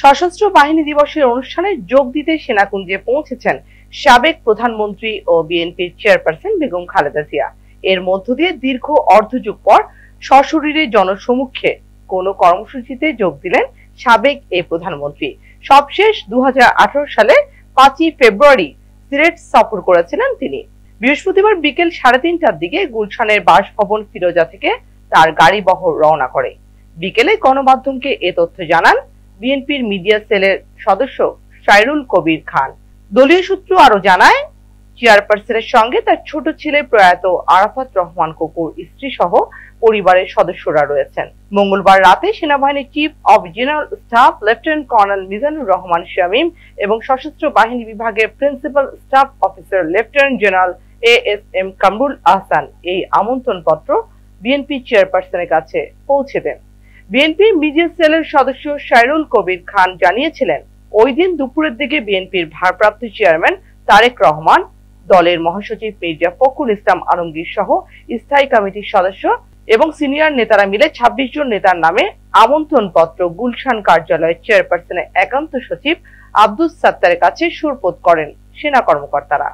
সশস্ত্র বাহিনী দিবসের অনুষ্ঠানে যোগ দিতে সেনাকুঞ্জে পৌঁছেছেন সাবেক প্রধানমন্ত্রী ও বিএনপির চেয়ারপারসন বেগম খালেদা জিয়া। এর মধ্য দিয়ে দীর্ঘ অর্ধযুগ পর সশরীরে জনসমুখে কোনো কর্মসূচিতে যোগ দিলেন সাবেক এই প্রধানমন্ত্রী। সবশেষ দু হাজার আঠারো সালে পাঁচই ফেব্রুয়ারি সিলেট সফর করেছিলেন তিনি। বৃহস্পতিবার বিকেল সাড়ে তিনটার দিকে গুলশানের বাসভবন ফিরোজা থেকে তার গাড়ি বহর রওনা করে। বিকেলে গণমাধ্যমকে এ তথ্য জানান বিএনপির মিডিয়া সেলের সদস্য সাইরুল কবির খান। দলীয় সূত্র আরও জানায়, চেয়ারপারসনের সঙ্গে তার ছোট ছেলে প্রয়াত আরাফাত রহমান কপুর স্ত্রী সহ পরিবারের সদস্যরা রয়েছেন। মঙ্গলবার রাতে সেনাবাহিনীর chief of general staff lieutenant colonel Mizanur Rahman Shamim এবং সশস্ত্র বাহিনী বিভাগের principal staff officer lieutenant general A S M Kamrul Ahsan এই আমন্ত্রণ পত্র বিএনপি চেয়ারপারসনের কাছে পৌঁছে দেন। বিএনপির মিডিয়া সেলের সদস্য সাইরুল কবির খান জানিয়েছিলেন, ওই দিন দুপুরের দিকে বিএনপির ভারপ্রাপ্ত চেয়ারম্যান তারেক রহমান, দলের মহাসচিব মির্জা ফখরুল ইসলাম আলমগীর সহ স্থায়ী কমিটির সদস্য এবং সিনিয়র নেতারা মিলে ২৬ জন নেতার নামে আমন্ত্রণ পত্র গুলশান কার্যালয়ের চেয়ারপারসনের একান্ত সচিব আব্দুস সাত্তারের কাছে সুরপোত করেন সেনা কর্মকর্তারা।